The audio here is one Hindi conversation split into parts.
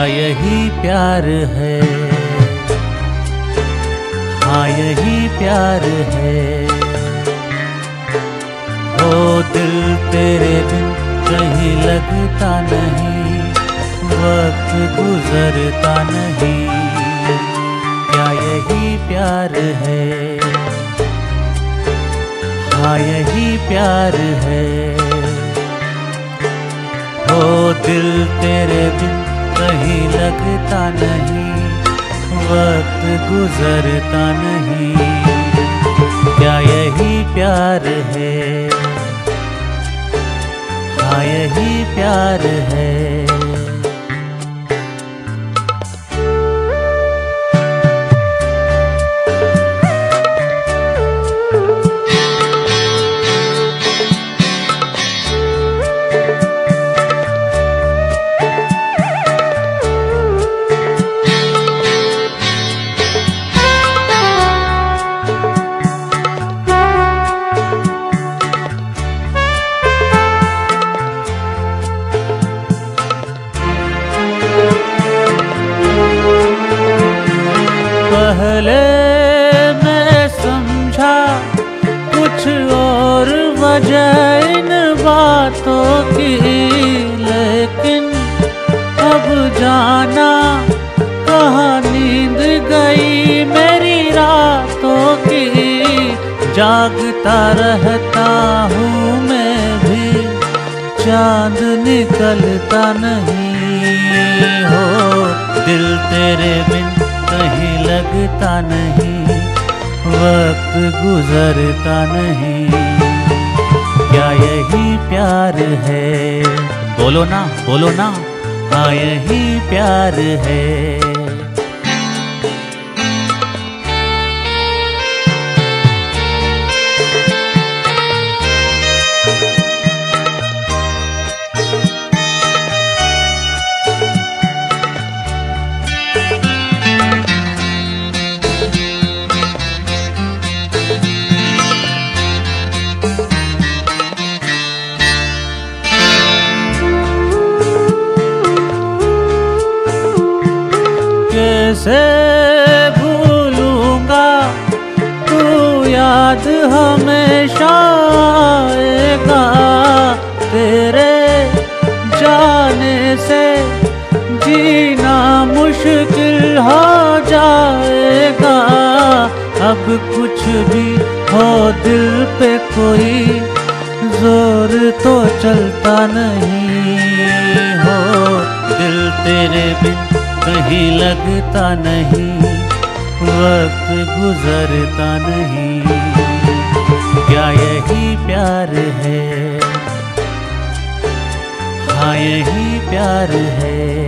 क्या यही प्यार है। हाँ यही प्यार है। ओ दिल तेरे बिन कहीं लगता नहीं, वक्त गुजरता नहीं। क्या यही प्यार है? हाँ यही प्यार है। ओ दिल तेरे बिन लगता नहीं वक्त गुजरता नहीं। क्या यही प्यार है? हाँ यही प्यार है। पहले मैं समझा, कुछ और वजह इन बातों की। लेकिन अब जाना, कहाँ नींद गई मेरी रातों की? जागता रहता हूँ मैं भी, चाँद निकलता नहीं। हो, दिल तेरे बिन कहीं लगता नहीं, वक्त गुजरता नहीं। क्या यही प्यार है? बोलो ना बोलो ना हाँ यही प्यार है। कैसे भूलूँगा। तू याद हमेशा आएगा। तेरे जाने से जीना मुश्किल हो जाएगा। अब कुछ भी हो दिल पे कोई ज़ोर तो चलता नहीं। हो दिल तेरे बिन कहीं लगता नहीं वक्त गुजरता नहीं। क्या यही प्यार है? हाँ यही प्यार है।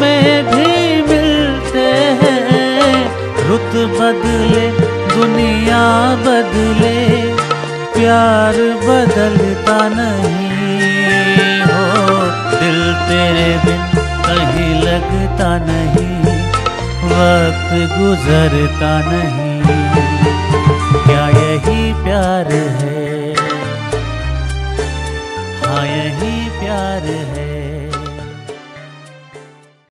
में भी मिलते हैं। रुत बदले, दुनिया बदले, प्यार बदलता नहीं। हो, दिल तेरे बिन कहीं लगता नहीं, वक्त गुजरता नहीं।